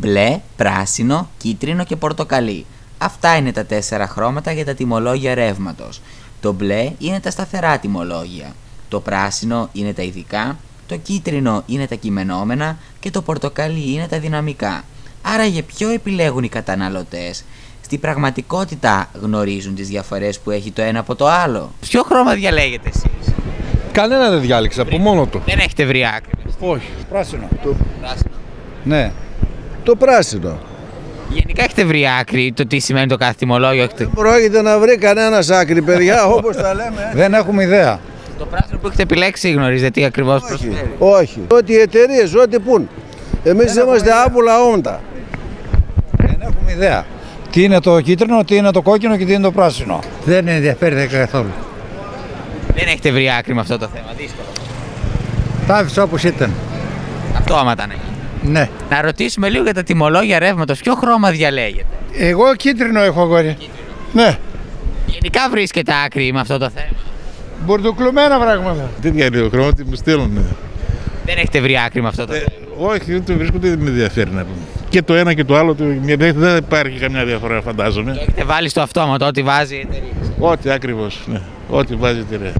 Μπλε, πράσινο, κίτρινο και πορτοκαλί. Αυτά είναι τα τέσσερα χρώματα για τα τιμολόγια ρεύματος. Το μπλε είναι τα σταθερά τιμολόγια. Το πράσινο είναι τα ειδικά. Το κίτρινο είναι τα κειμενόμενα και το πορτοκαλί είναι τα δυναμικά. Άρα για ποιο επιλέγουν οι καταναλωτές; Στην πραγματικότητα γνωρίζουν τις διαφορές που έχει το ένα από το άλλο. Ποιο χρώμα διαλέγετε εσείς; Κανένα δεν διάλεξε από μόνο του. Δεν έχετε βρει άκρη. Όχι. Πράσινο. Πράσινο. Ναι. Το πράσινο. Γενικά έχετε βρει άκρη το τι σημαίνει το κάθε τιμολόγιο. Έχετε... Πρόκειται να βρει κανένας άκρη, παιδιά, όπως τα λέμε. Δεν έχουμε ιδέα. Το πράσινο που έχετε επιλέξει γνωρίζετε τι ακριβώς προσφέρει. Όχι. Ό,τι οι εταιρείες, ό,τι πουν. Εμείς είμαστε άβουλα όντα. Δεν έχουμε ιδέα. Τι είναι το κίτρινο, τι είναι το κόκκινο και τι είναι το πράσινο. Δεν ενδιαφέρεται καθόλου. Δεν έχετε βρει άκρη με αυτό το θέμα. Δύσκολο. Τα άφησα όπως ήταν. Αυτόματα ναι. Ναι. Να ρωτήσουμε λίγο για τα τιμολόγια ρεύματος. Ποιο χρώμα διαλέγετε; Εγώ κίτρινο έχω αγόρι. Ναι. Γενικά βρίσκεται άκρη με αυτό το θέμα. Μπορντοκλωμένα πράγματα. Τι διαλύω χρόνο, τι μου στέλνουν. Δεν έχετε βρει άκρη με αυτό το θέμα. όχι, δεν το βρίσκω, δεν με ενδιαφέρει να πούμε. Και το ένα και το άλλο, το, μια- δεν υπάρχει καμιά διαφορά, φαντάζομαι. Έχετε βάλει στο αυτόματο ό,τι βάζει η εταιρεία. Ό,τι ακριβώς. Ναι. Ό,τι βάζει η εταιρεία.